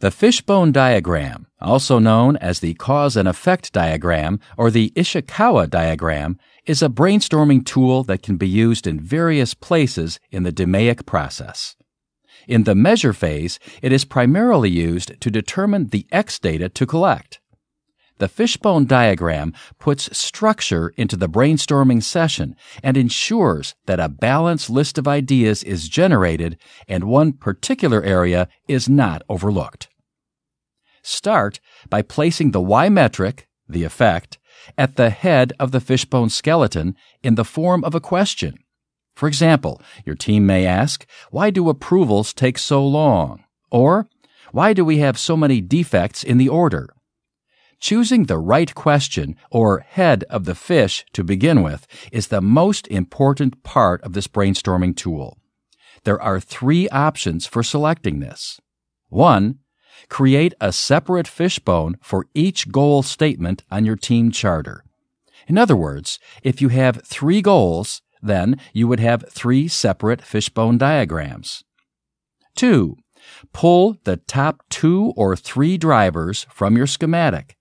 The fishbone diagram, also known as the cause and effect diagram or the Ishikawa diagram, is a brainstorming tool that can be used in various places in the DMAIC process. In the measure phase, it is primarily used to determine the X data to collect. The fishbone diagram puts structure into the brainstorming session and ensures that a balanced list of ideas is generated and one particular area is not overlooked. Start by placing the Y metric, the effect, at the head of the fishbone skeleton in the form of a question. For example, your team may ask, Why do approvals take so long? Or, Why do we have so many defects in the order? Choosing the right question or head of the fish to begin with is the most important part of this brainstorming tool. There are three options for selecting this. One, create a separate fishbone for each goal statement on your team charter. In other words, if you have three goals, then you would have three separate fishbone diagrams. Two, pull the top two or three drivers from your schematic.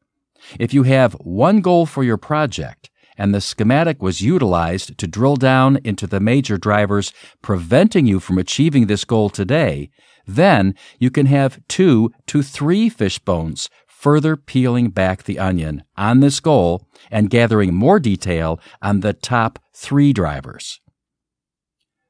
If you have one goal for your project, and the schematic was utilized to drill down into the major drivers preventing you from achieving this goal today, then you can have two to three fish bones further peeling back the onion on this goal and gathering more detail on the top three drivers.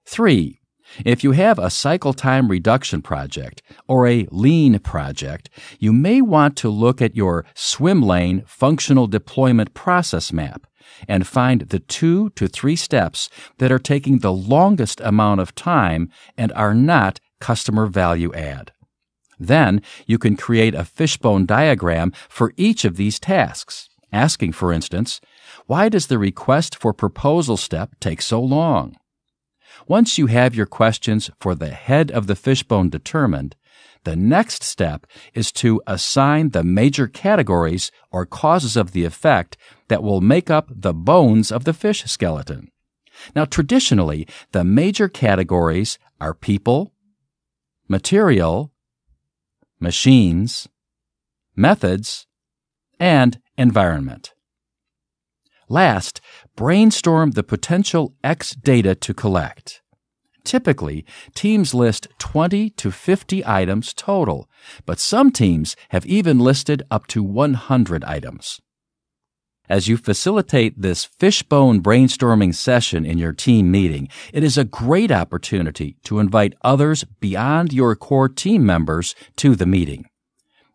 3. If you have a cycle time reduction project or a lean project, you may want to look at your swim lane functional deployment process map and find the two to three steps that are taking the longest amount of time and are not customer value add. Then you can create a fishbone diagram for each of these tasks, asking, for instance, why does the request for proposal step take so long? Once you have your questions for the head of the fishbone determined, the next step is to assign the major categories or causes of the effect that will make up the bones of the fish skeleton. Now, traditionally, the major categories are people, material, machines, methods, and environment. Last, brainstorm the potential X data to collect. Typically, teams list 20 to 50 items total, but some teams have even listed up to 100 items. As you facilitate this fishbone brainstorming session in your team meeting, it is a great opportunity to invite others beyond your core team members to the meeting.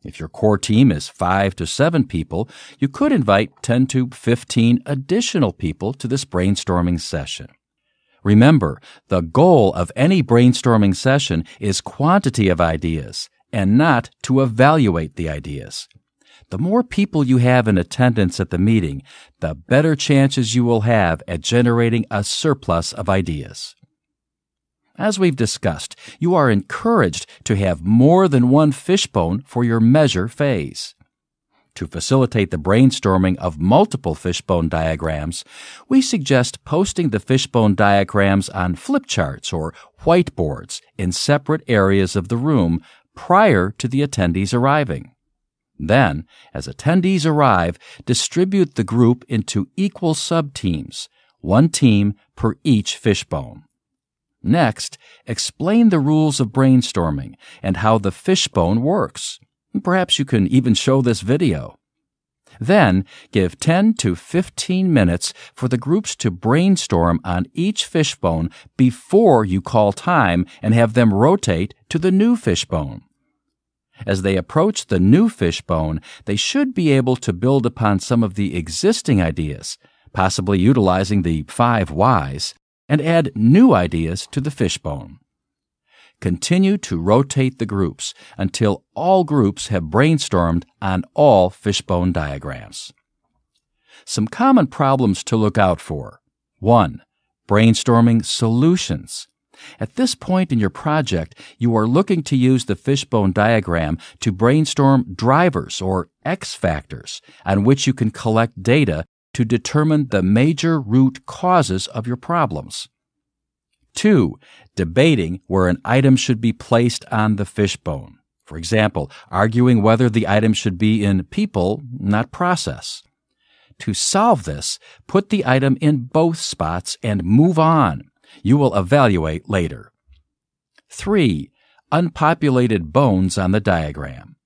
If your core team is 5 to 7 people, you could invite 10 to 15 additional people to this brainstorming session. Remember, the goal of any brainstorming session is quantity of ideas and not to evaluate the ideas. The more people you have in attendance at the meeting, the better chances you will have at generating a surplus of ideas. As we've discussed, you are encouraged to have more than one fishbone for your measure phase. To facilitate the brainstorming of multiple fishbone diagrams, we suggest posting the fishbone diagrams on flip charts or whiteboards in separate areas of the room prior to the attendees arriving. Then, as attendees arrive, distribute the group into equal sub-teams, one team per each fishbone. Next, explain the rules of brainstorming and how the fishbone works. Perhaps you can even show this video. Then give 10 to 15 minutes for the groups to brainstorm on each fishbone before you call time and have them rotate to the new fishbone. As they approach the new fishbone, they should be able to build upon some of the existing ideas, possibly utilizing the five whys, and add new ideas to the fishbone. Continue to rotate the groups until all groups have brainstormed on all fishbone diagrams. Some common problems to look out for. 1. Brainstorming solutions. At this point in your project, you are looking to use the fishbone diagram to brainstorm drivers or X factors on which you can collect data to determine the major root causes of your problems. 2. Debating where an item should be placed on the fishbone. For example, arguing whether the item should be in people, not process. To solve this, put the item in both spots and move on. You will evaluate later. 3. Unpopulated bones on the diagram.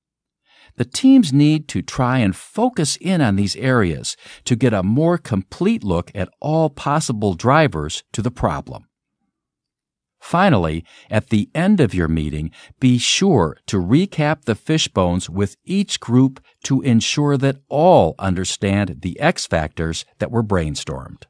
The teams need to try and focus in on these areas to get a more complete look at all possible drivers to the problem. Finally, at the end of your meeting, be sure to recap the fishbones with each group to ensure that all understand the X factors that were brainstormed.